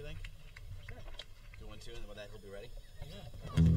you think? Sure. Do one, two, and with that he'll be ready? Yeah.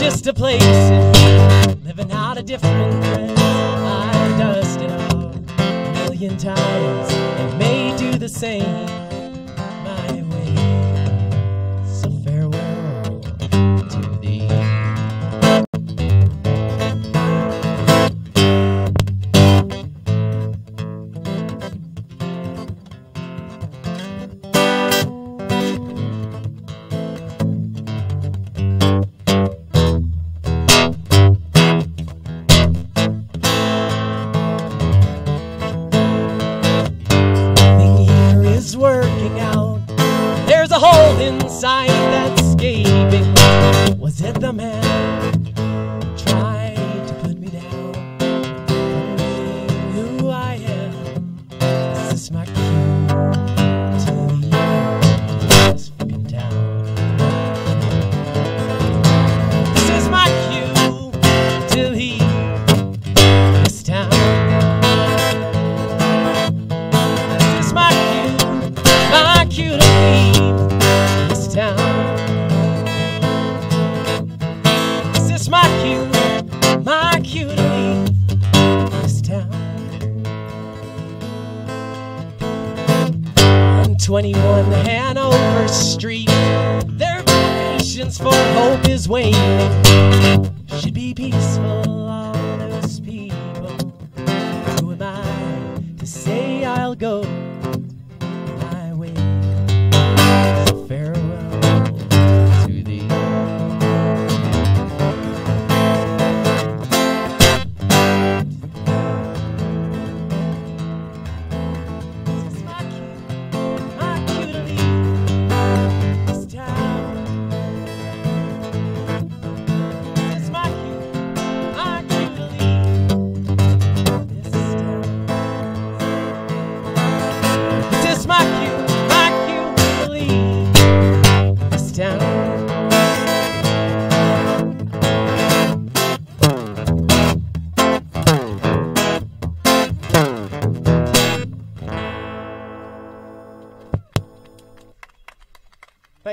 just a place living out a different dress. I've dusted off a million times and may do the same. that's? Was it the man?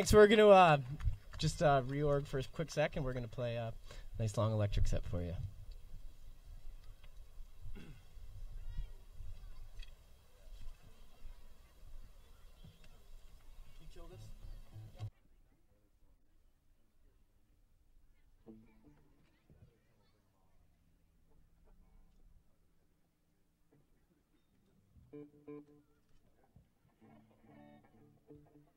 So we're gonna uh, just uh, reorg for a quick second. We're gonna play a nice long electric set for you. You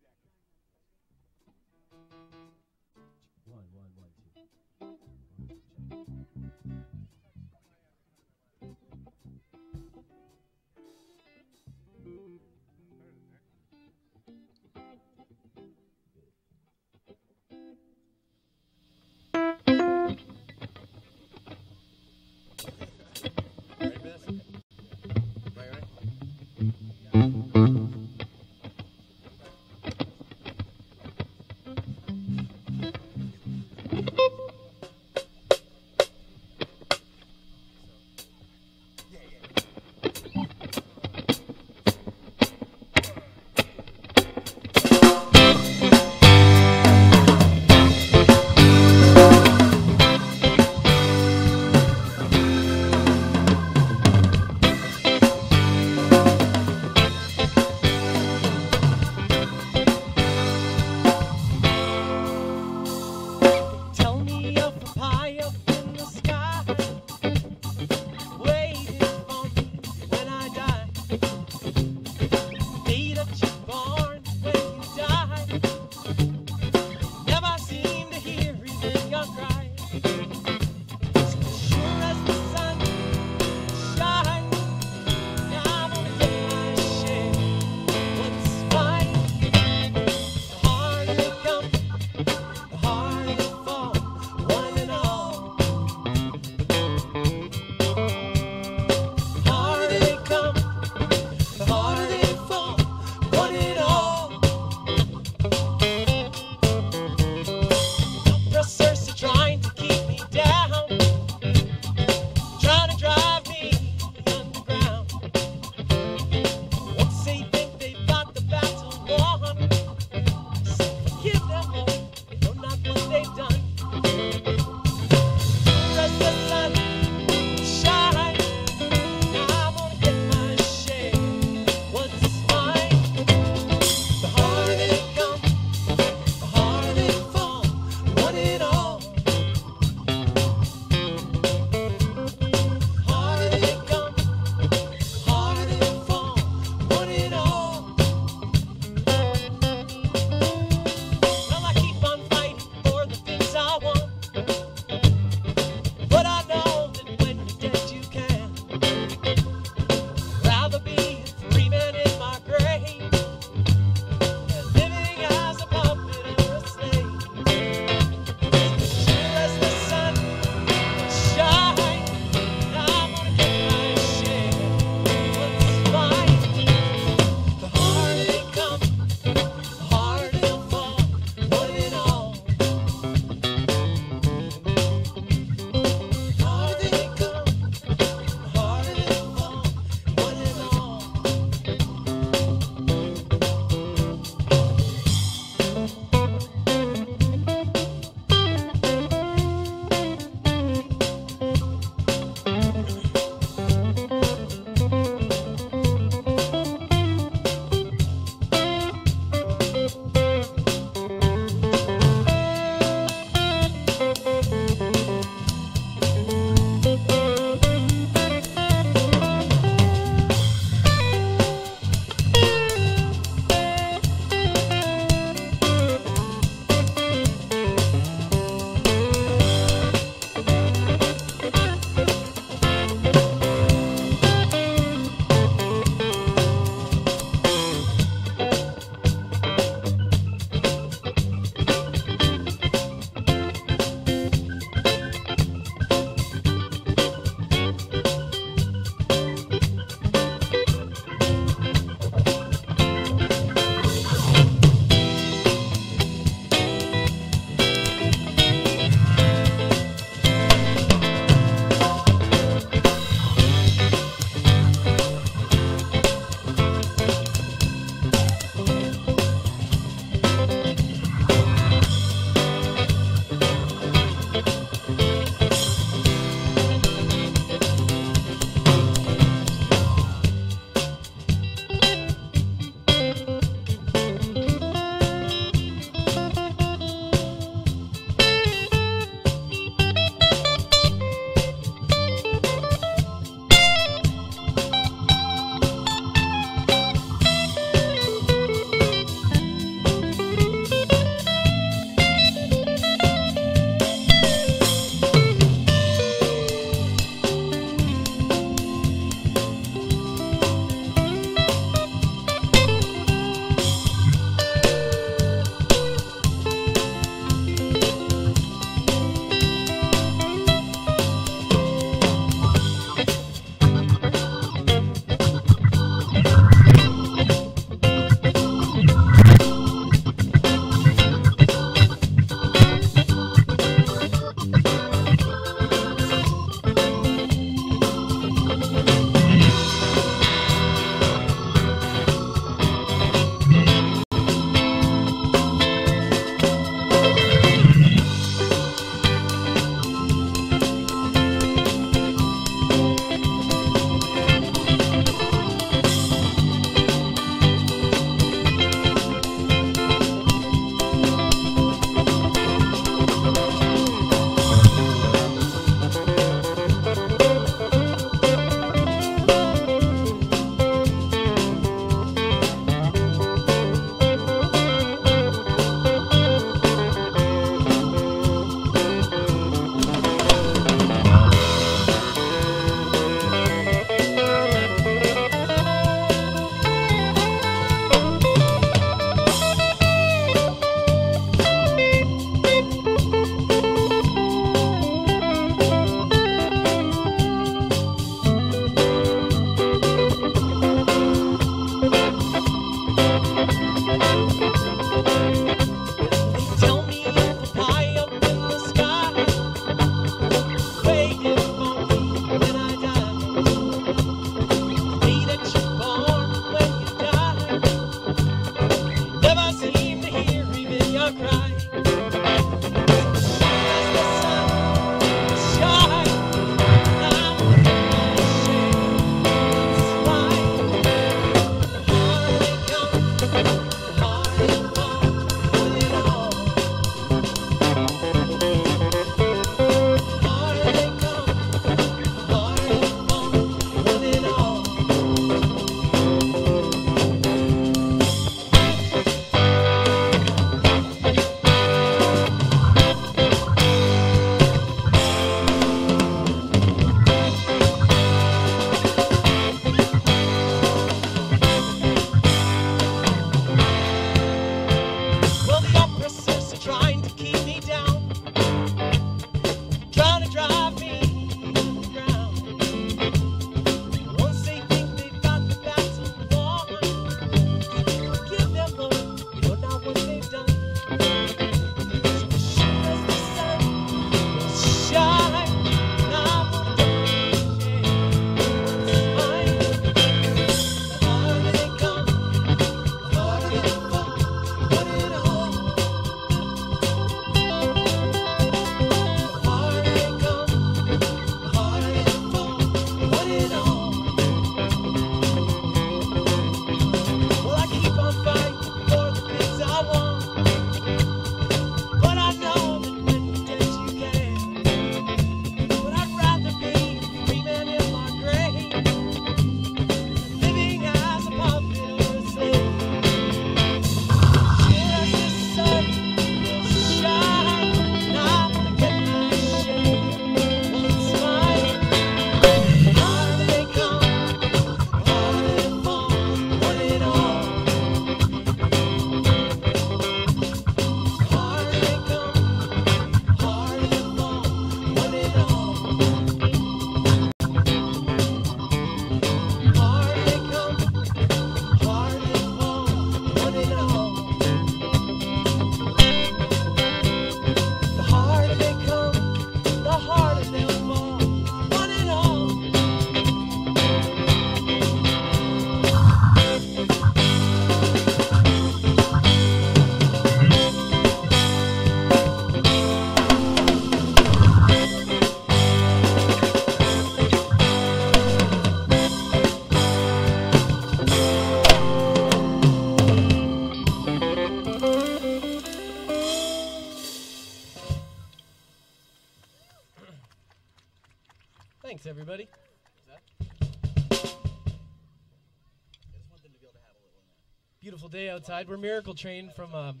We're Miracle Train from um,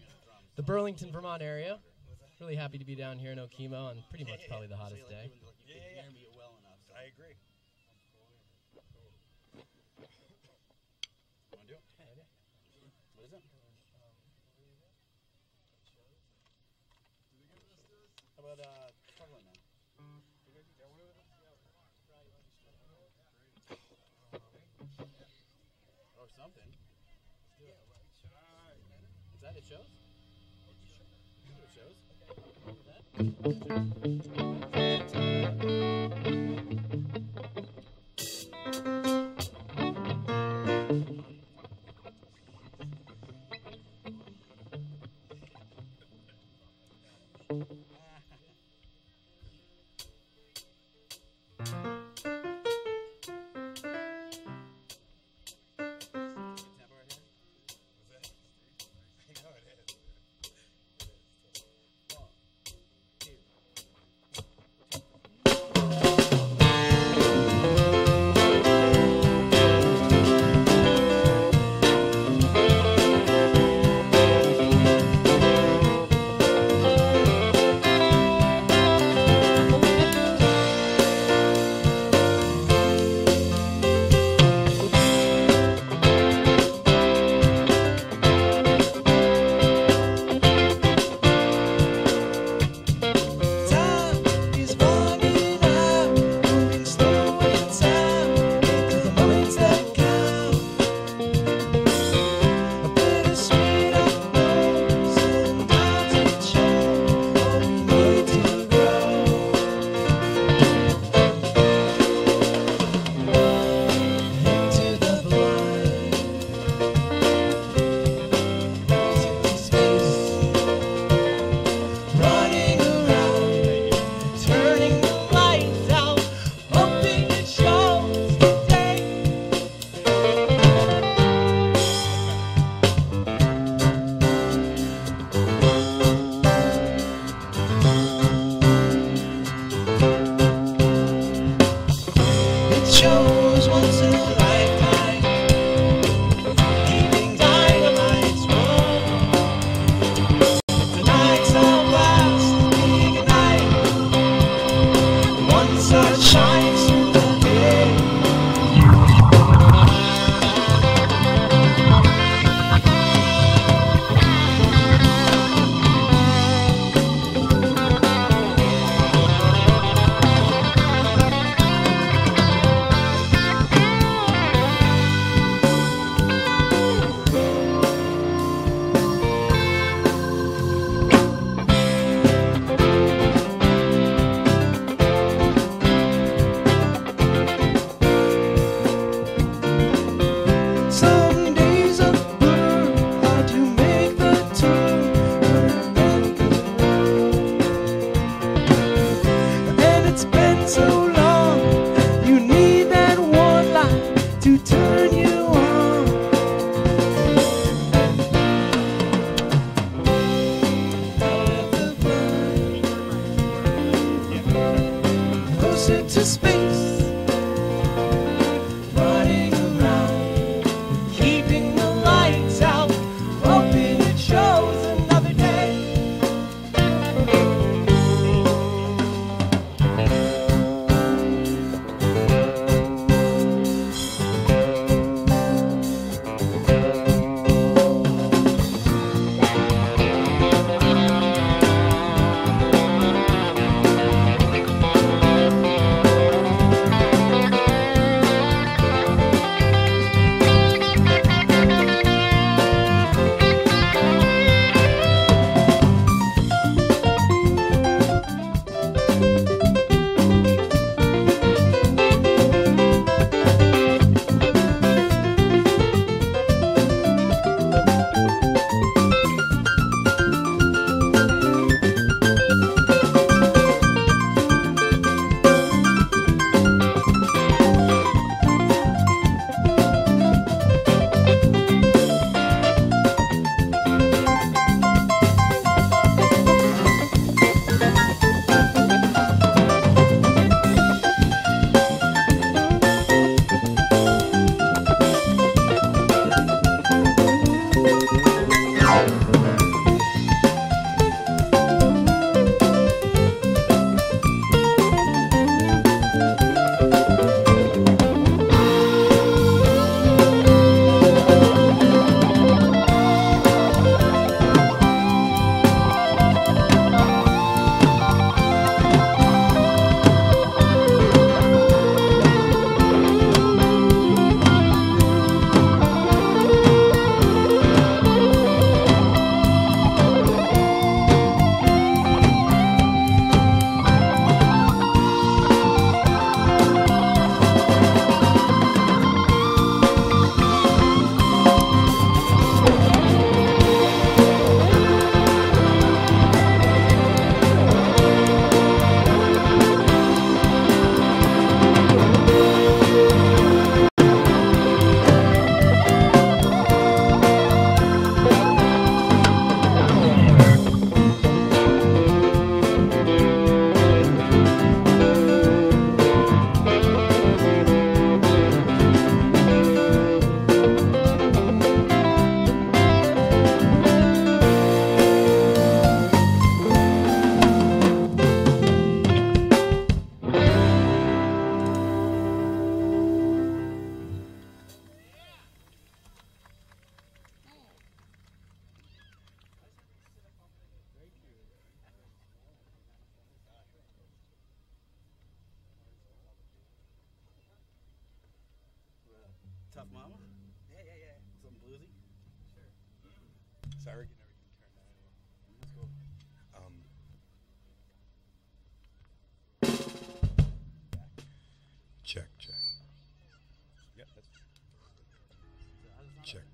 the Burlington, Vermont area. Really happy to be down here in Okemo on pretty much probably the hottest day.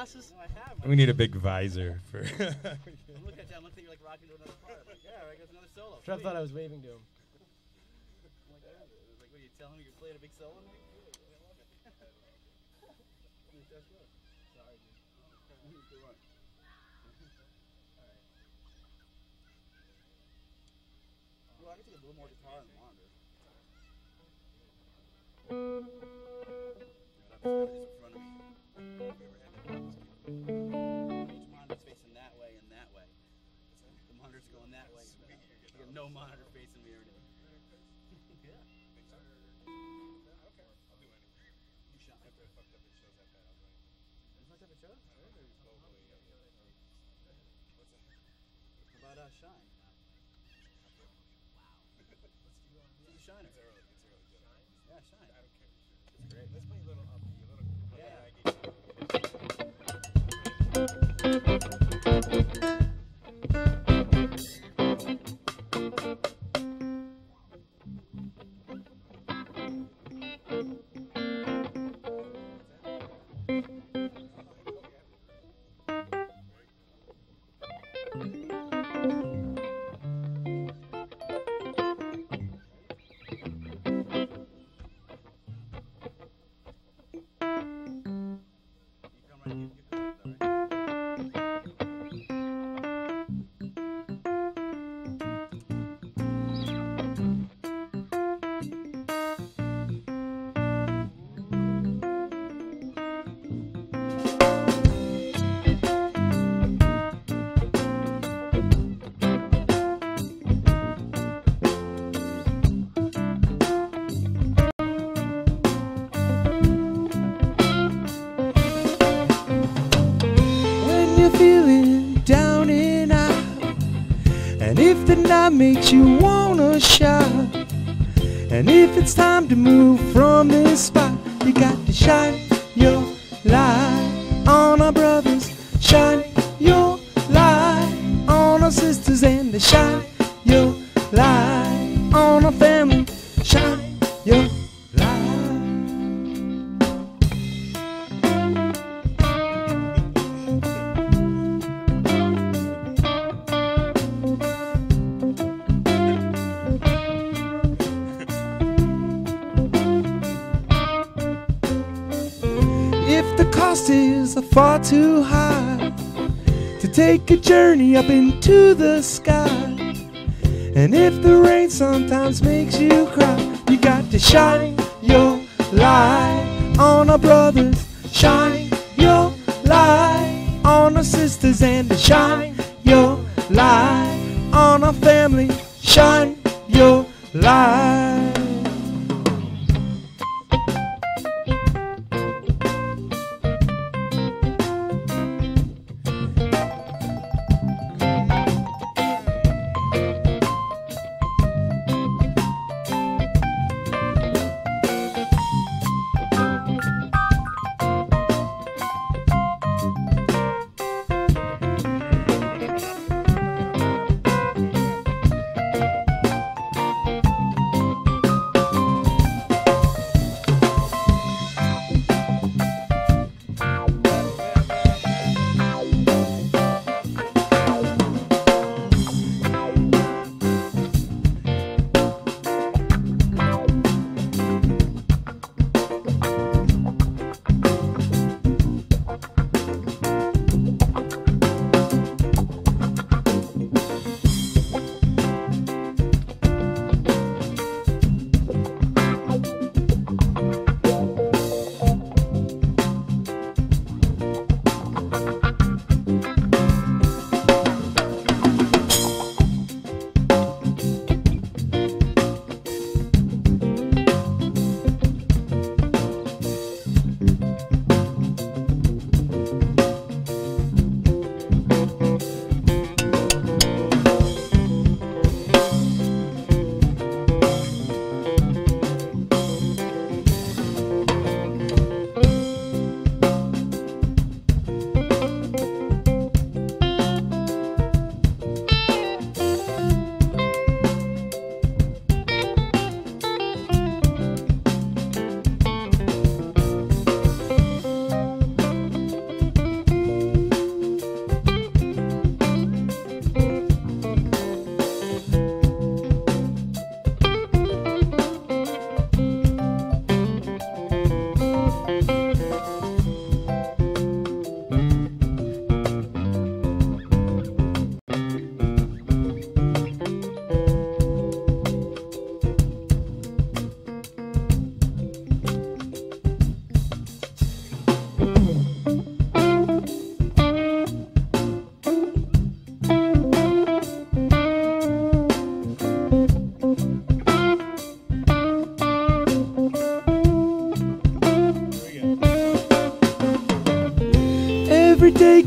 glasses? No, I have. We need a big visor for. I'm looking at you. I'm looking at you like rocking to another part. I'm like, yeah, I got another solo. Trev Sweet. thought I was waving to him. I'm like, yeah. It's like, what are you telling me you're playing a big solo? Sorry, dude. Good one. Well, I can take a little more guitar and monitor. Me. Each monitor's facing that way and that way. The monitor's going that way. You got no monitor facing me or anything. yeah. You shot shine. It's my type of show? How about uh, Shine? Do the Shiner. Yeah, Shine. I don't care. It's great. Let's play a little thank you And if makes you wanna shout. And if it's time to move from this spot, you got to shine your light too high to take a journey up into the sky, and if the rain sometimes makes you cry, you got to shine your light on our brothers, shine your light on our sisters, and shine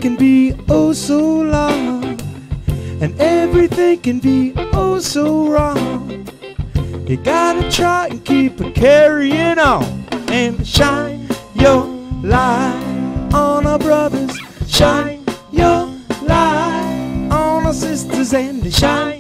Oh so long, and everything can be oh so wrong. You gotta try and keep a carrying on and shine your light on our brothers, shine your light on our sisters, and shine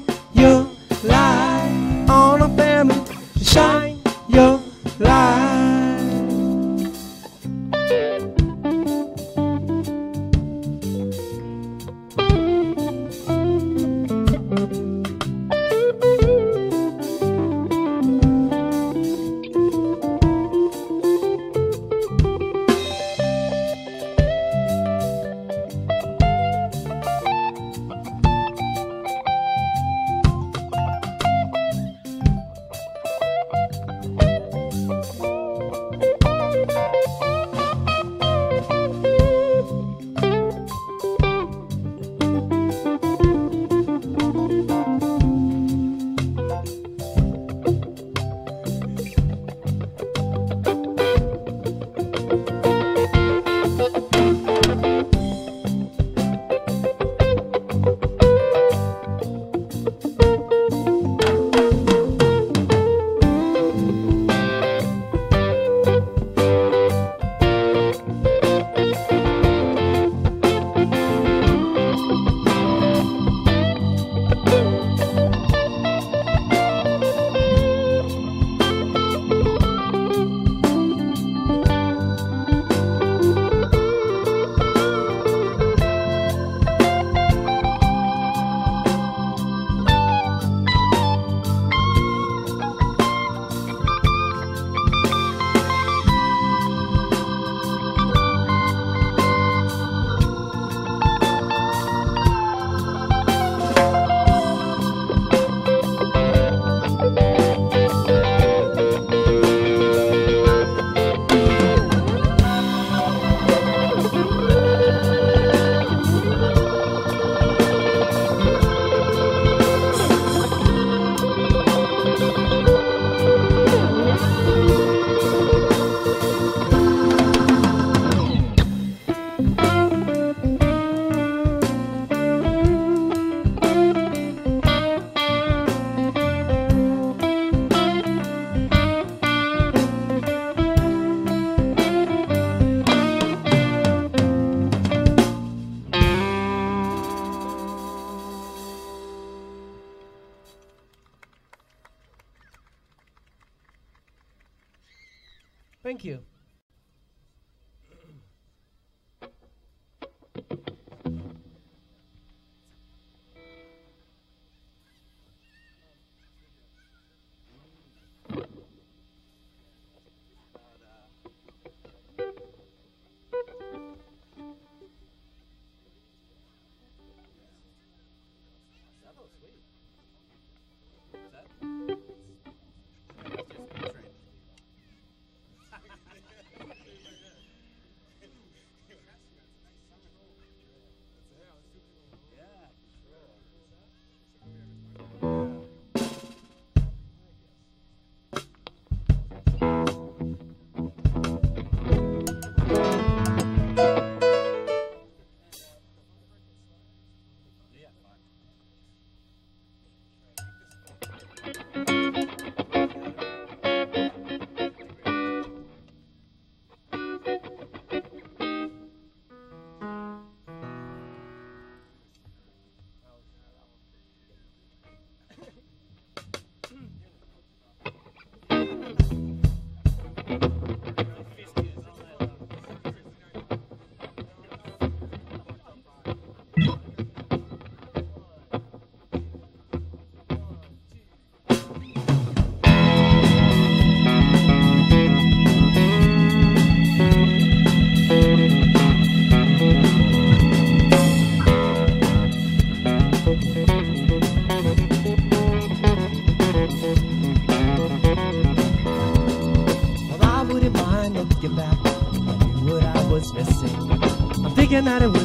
I'm thinking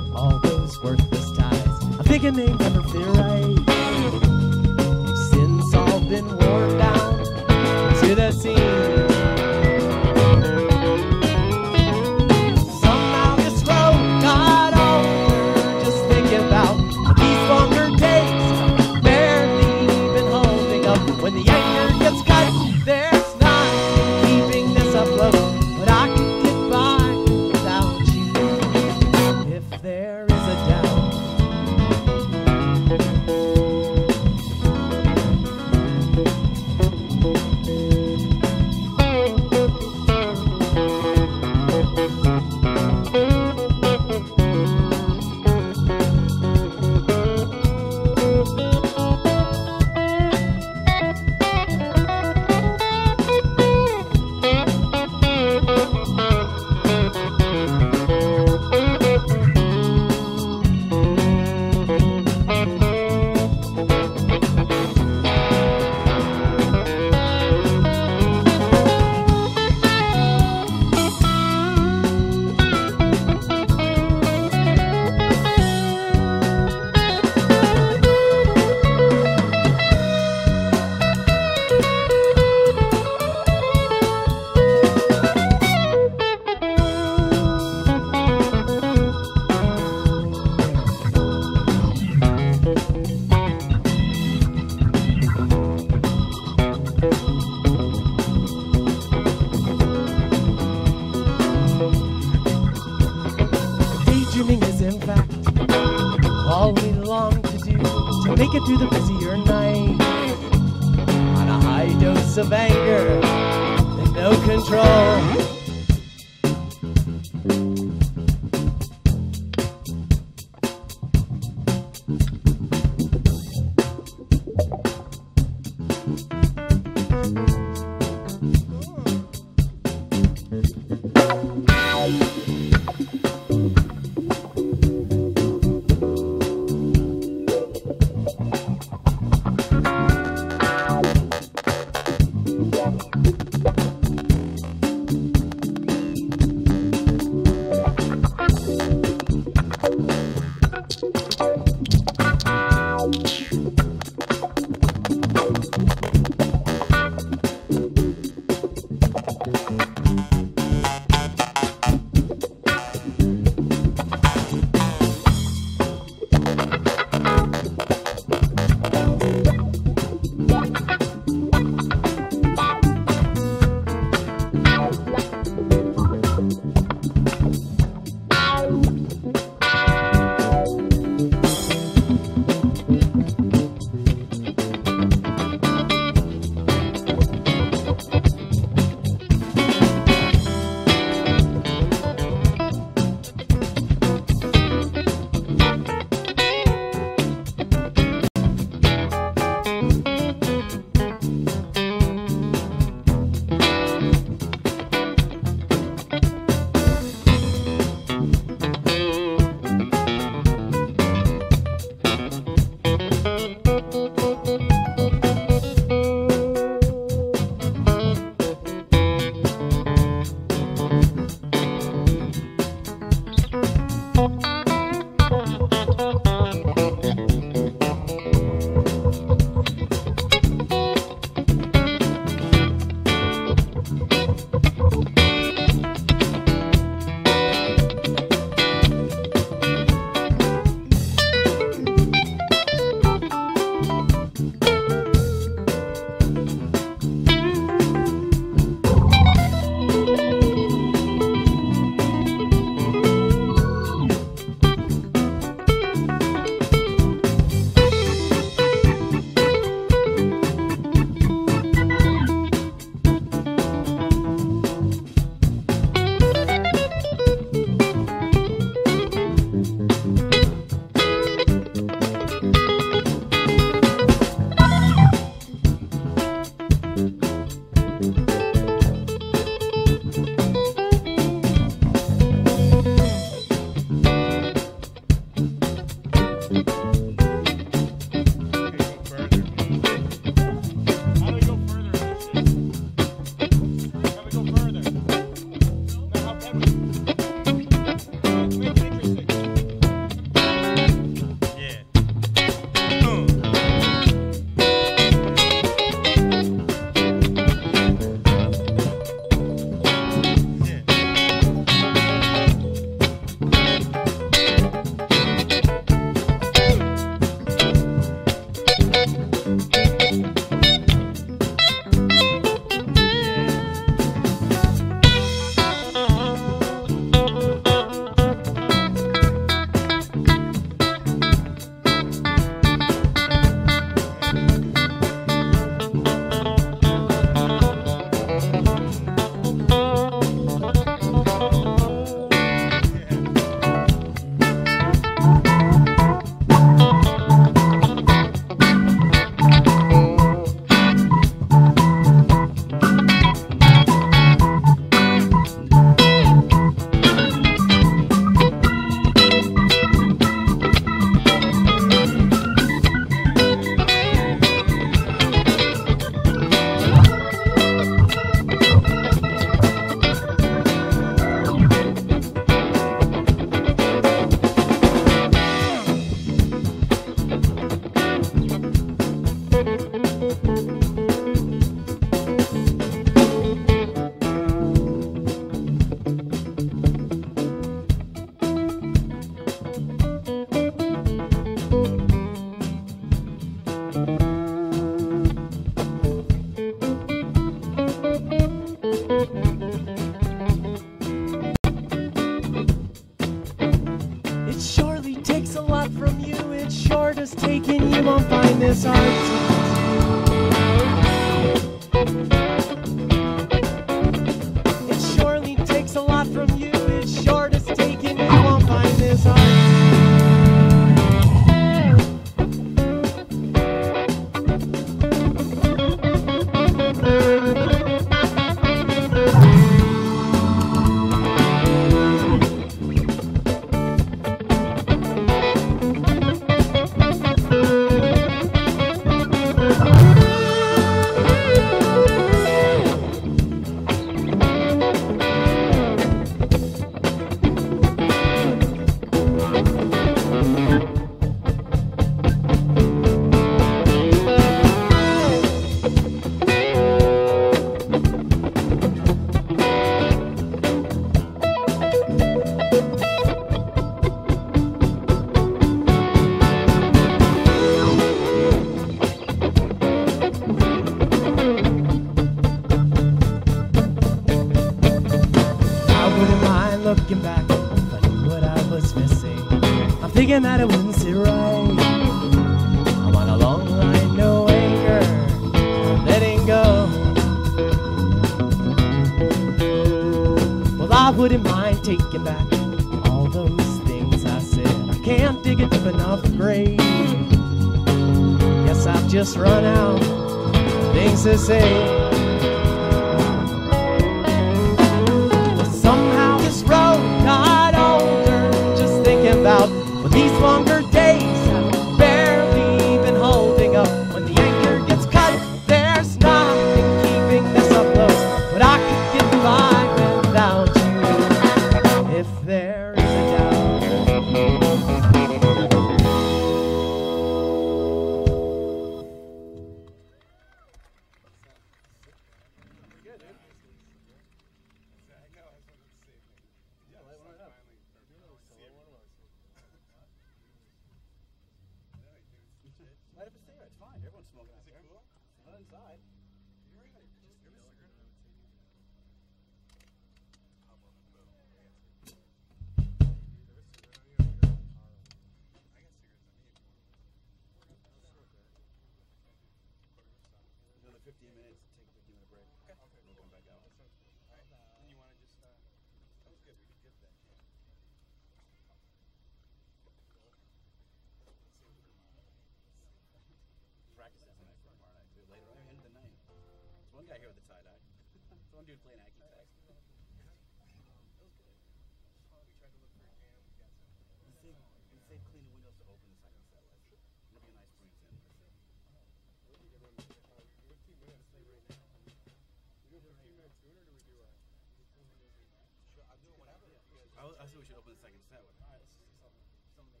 I, I we should open the second set with it. All right, let's just something.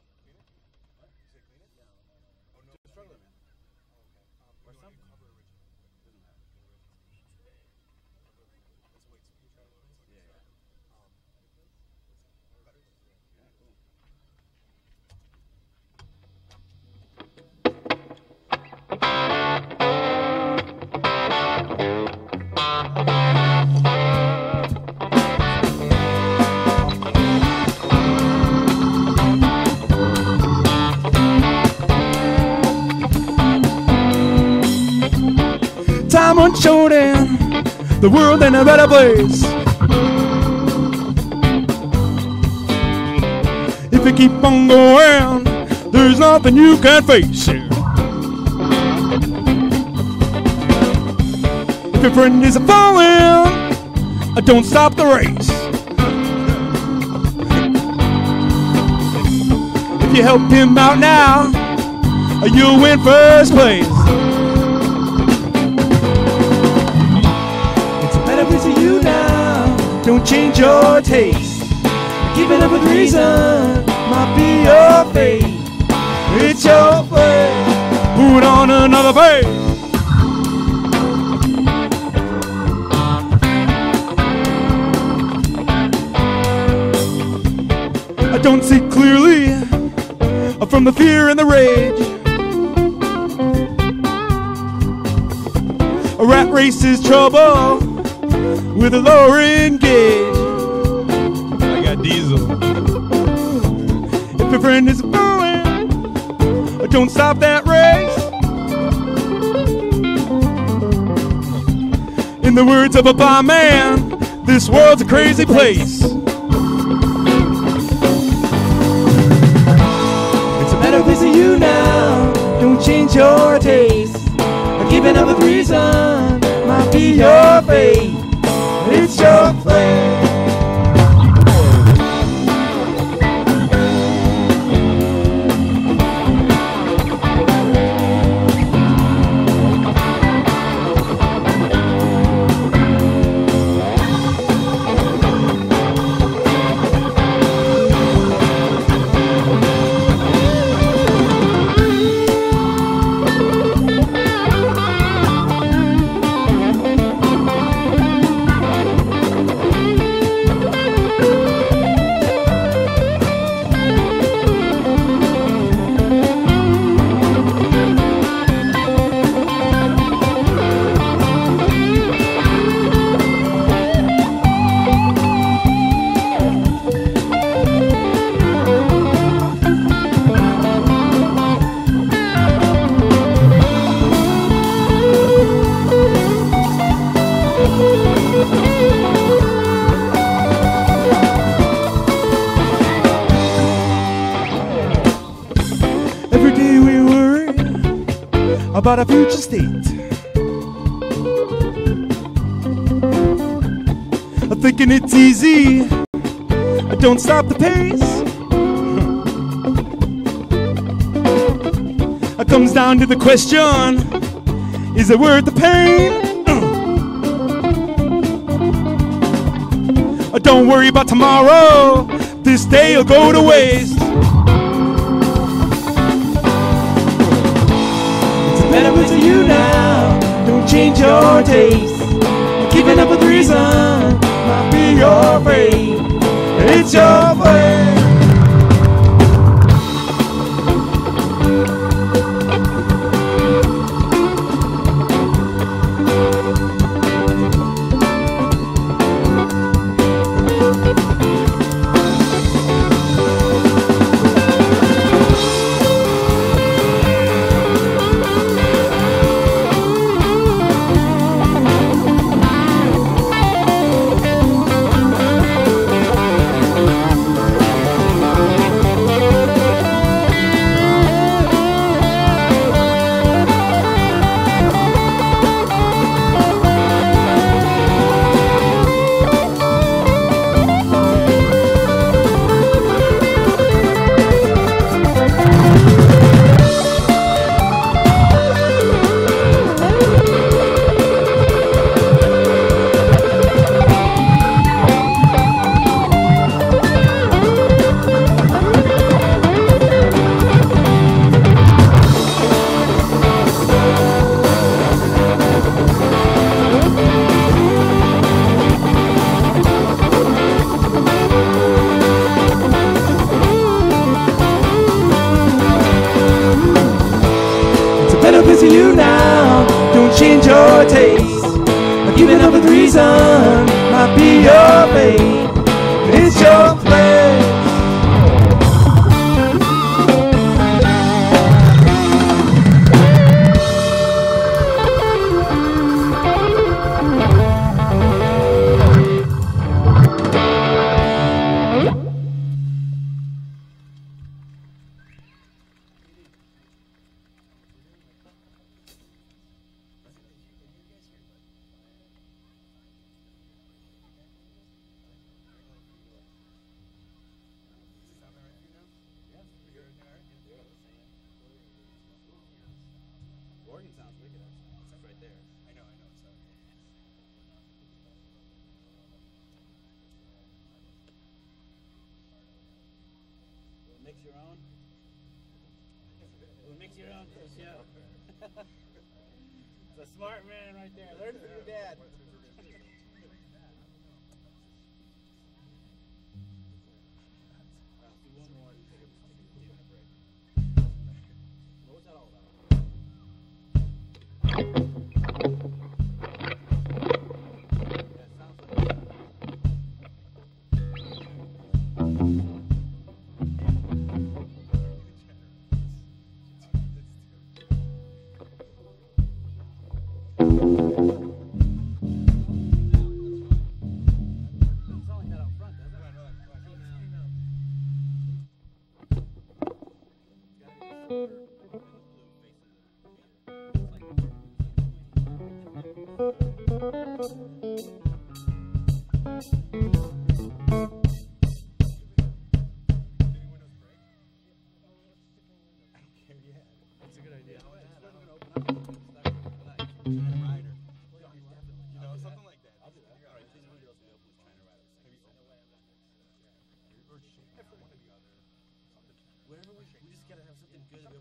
Let's clean it. What? You say clean it? No, no, no. Oh no. Just struggling, man. Oh, okay. Um, or something. showing the world in a better place. If you keep on going, there's nothing you can face. If your friend is falling, don't stop the race. If you help him out now, you'll win first place. Don't change your taste. Keeping up with reason might be your fate. It's your fate. Put on another face. I don't see clearly uh, from the fear and the rage. A rat race is trouble with a lowering gauge. I got diesel. If your friend is falling, don't stop that race. In the words of a bomb man, this world's a crazy place. It's a matter of for you now. Don't change your taste. Or giving up with reason might be your fate. It's your about our future state. I'm thinking it's easy. I don't stop the pace. It comes down to the question Is it worth the pain? Uh, Don't worry about tomorrow. This day will go to waste. For you now. Don't change your taste. Keeping up with reason might be your fate. It's your fate.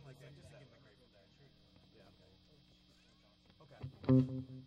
like that, just that. Yeah. Okay.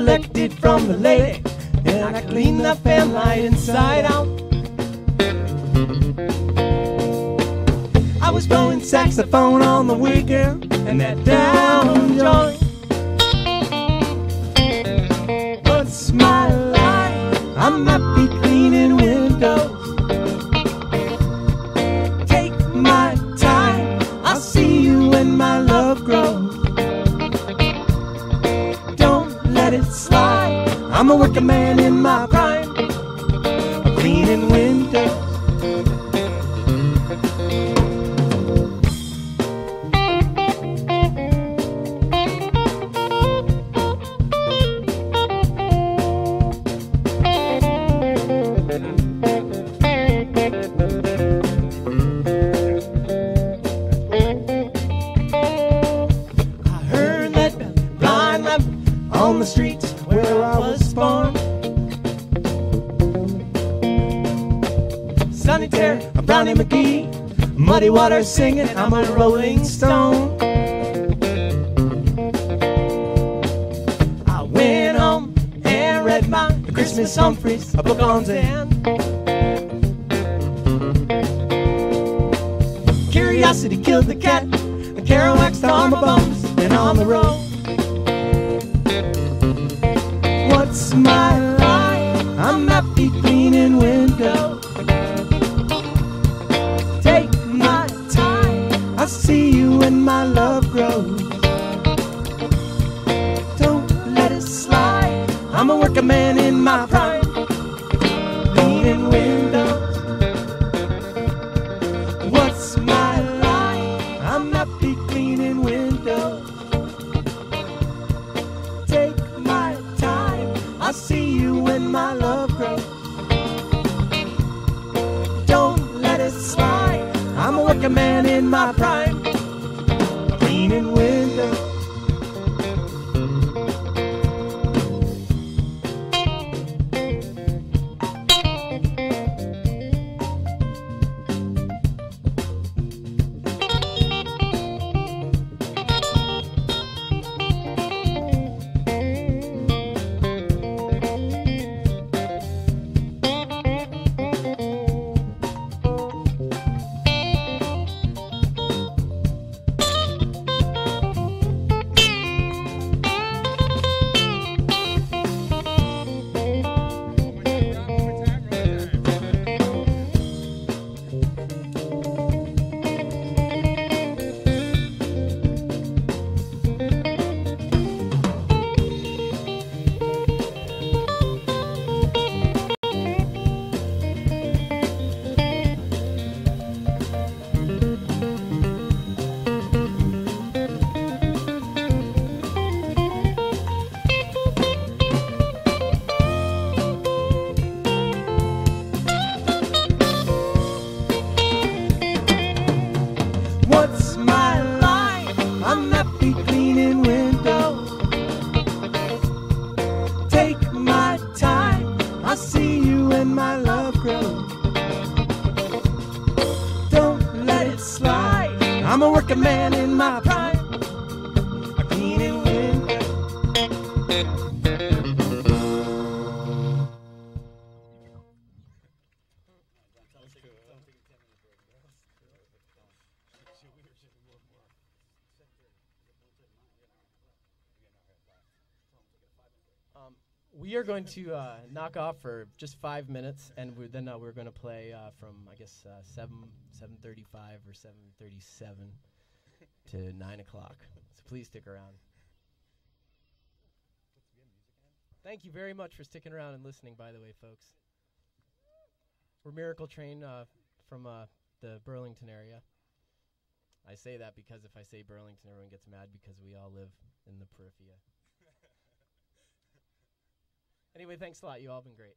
collected from the lake, and I clean the family inside out. I was blowing saxophone on the weekend, and that down joint. What's my life? I'm happy cleaning. a wicked man in Water singing, I'm a rolling stone. Going to uh, knock off for just five minutes, and we're, then uh, we're going to play uh, from I guess uh, seven seven thirty five or seven thirty seven to nine o'clock. So please stick around. Thank you very much for sticking around and listening. By the way, folks, we're Miracle Train uh, from uh, the Burlington area. I say that because if I say Burlington, everyone gets mad because we all live in the periphery. Anyway, thanks a lot. You all have been great.